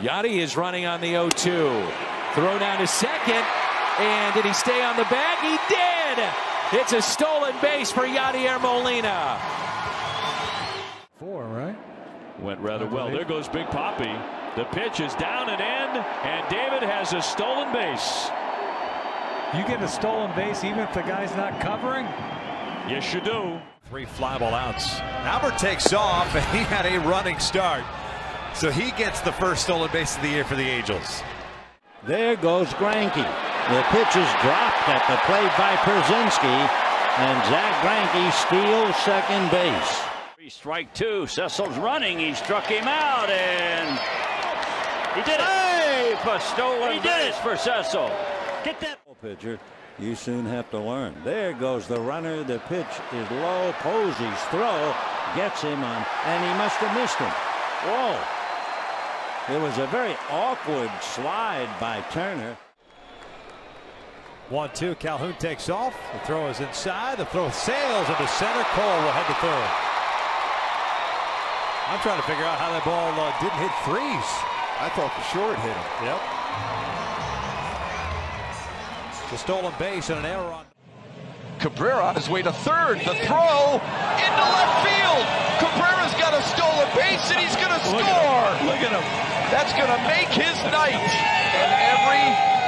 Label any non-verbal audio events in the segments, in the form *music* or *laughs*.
Yadi is running on the 0-2. Throw down to second. And did he stay on the bag? He did! It's a stolen base for Yadier Molina. Four, right? Went rather well. There goes Big Papi. The pitch is down and in, and David has a stolen base. You get a stolen base even if the guy's not covering? Yes, you do. Three fly ball outs. Albert takes off, and he had a running start. So he gets the first stolen base of the year for the Angels. There goes Greinke. The pitch is dropped at the plate by Pierzynski, and Zack Greinke steals second base. Strike two. Cecil's running. He struck him out, and he did it. Hey, for stolen he did it for Cecil. Get that pitcher. You soon have to learn. There goes the runner. The pitch is low. Posey's throw gets him on, and he must have missed him. Whoa. It was a very awkward slide by Turner. One, two. Calhoun takes off. The throw is inside. The throw sails into center. Kole will head to third. I'm trying to figure out how that ball uh, didn't hit Freese. I thought for sure it hit him. Yep. The stolen base and an error on. Cabrera on his way to third. The throw into left field. Cabrera's got a stolen base and he's going to score. That's to make his night. in every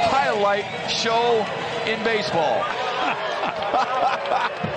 highlight show in baseball. *laughs*